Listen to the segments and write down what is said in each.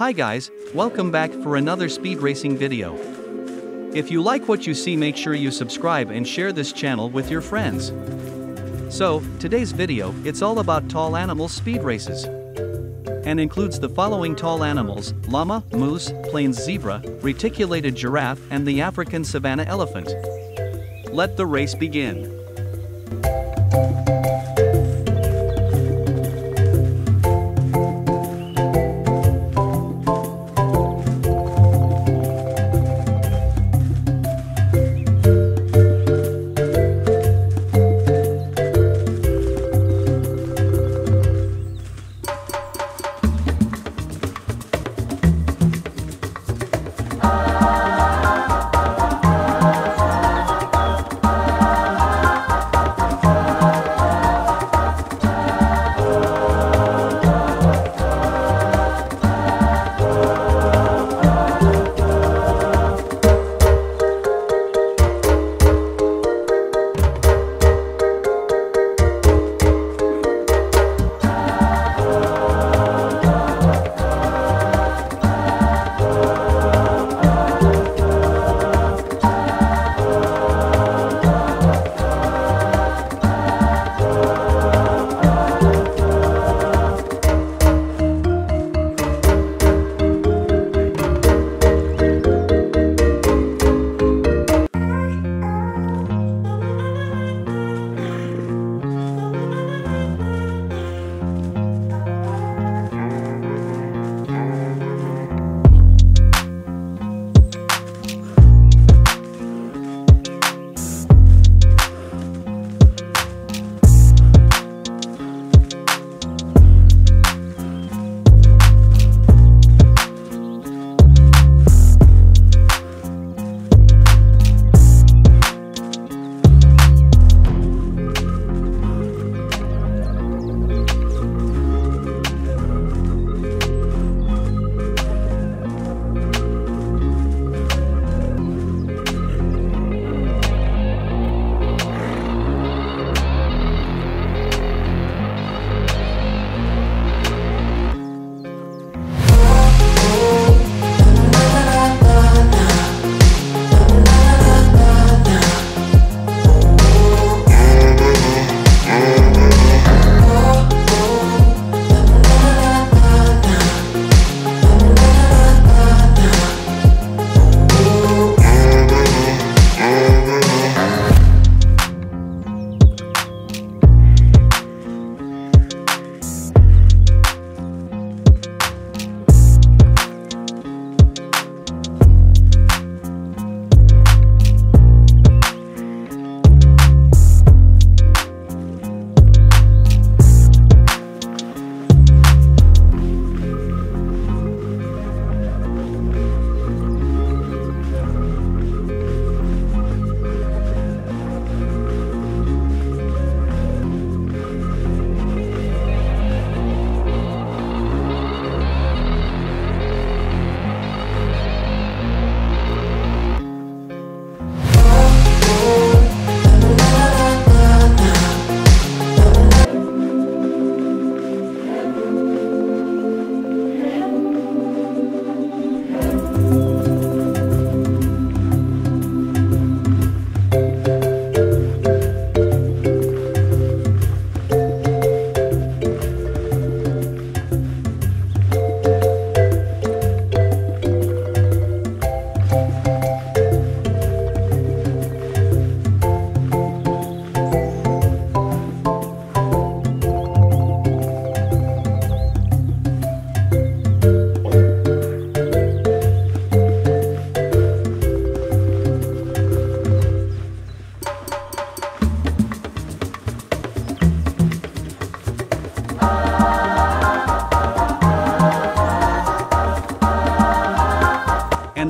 Hi guys, welcome back for another speed racing video. If you like what you see make sure you subscribe and share this channel with your friends. So, today's video, it's all about tall animals speed races. And includes the following tall animals, llama, moose, plains zebra, reticulated giraffe and the African savanna elephant. Let the race begin.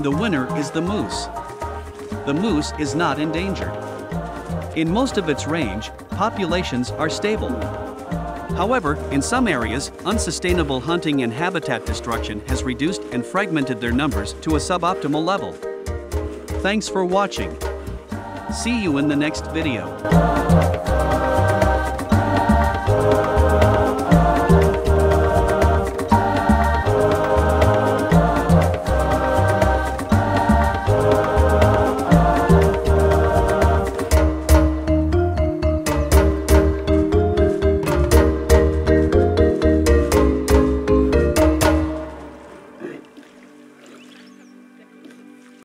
And the winner is the moose. The moose is not endangered. In most of its range, populations are stable. However, in some areas, unsustainable hunting and habitat destruction has reduced and fragmented their numbers to a suboptimal level. Thanks for watching. See you in the next video.